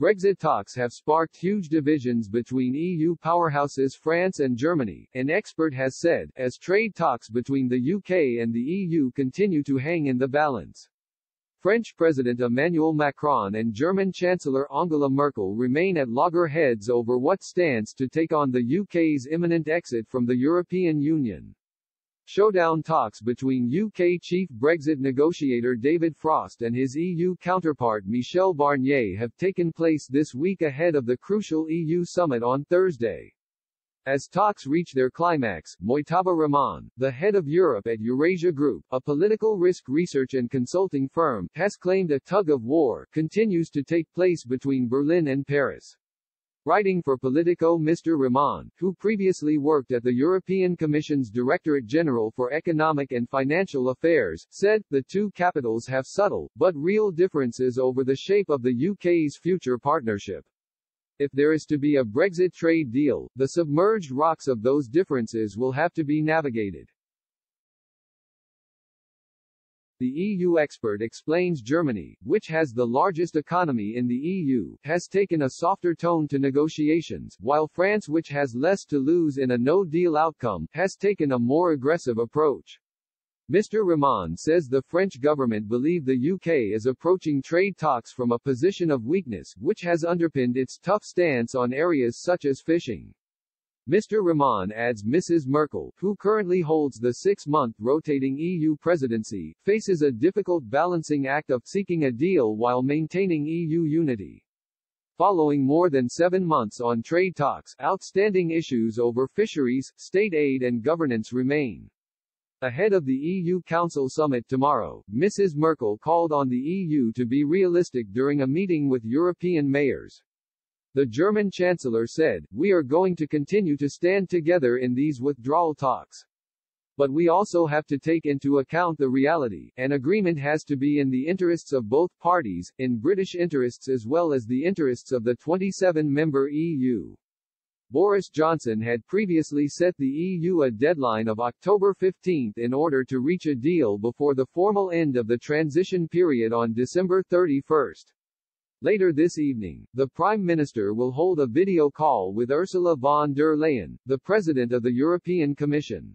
Brexit talks have sparked huge divisions between EU powerhouses France and Germany, an expert has said, as trade talks between the UK and the EU continue to hang in the balance. French President Emmanuel Macron and German Chancellor Angela Merkel remain at loggerheads over what stance to take on the UK's imminent exit from the European Union. Showdown talks between UK chief Brexit negotiator David Frost and his EU counterpart Michel Barnier have taken place this week ahead of the crucial EU summit on Thursday. As talks reach their climax, Mujtaba Rahman, the head of Europe at Eurasia Group, a political risk research and consulting firm, has claimed a tug of war continues to take place between Berlin and Paris. Writing for Politico Mr. Rahman, who previously worked at the European Commission's Directorate General for Economic and Financial Affairs, said, the two capitals have subtle, but real differences over the shape of the UK's future partnership. If there is to be a Brexit trade deal, the submerged rocks of those differences will have to be navigated. The EU expert explains Germany, which has the largest economy in the EU, has taken a softer tone to negotiations, while France which has less to lose in a no-deal outcome, has taken a more aggressive approach. Mr. Rahman says the French government believe the UK is approaching trade talks from a position of weakness, which has underpinned its tough stance on areas such as fishing. Mr. Rahman adds Mrs. Merkel, who currently holds the six-month rotating EU presidency, faces a difficult balancing act of seeking a deal while maintaining EU unity. Following more than seven months on trade talks, outstanding issues over fisheries, state aid and governance remain. Ahead of the EU Council summit tomorrow, Mrs. Merkel called on the EU to be realistic during a meeting with European mayors. The German Chancellor said, We are going to continue to stand together in these withdrawal talks. But we also have to take into account the reality, an agreement has to be in the interests of both parties, in British interests as well as the interests of the 27-member EU. Boris Johnson had previously set the EU a deadline of October 15 in order to reach a deal before the formal end of the transition period on December 31. Later this evening, the Prime Minister will hold a video call with Ursula von der Leyen, the President of the European Commission.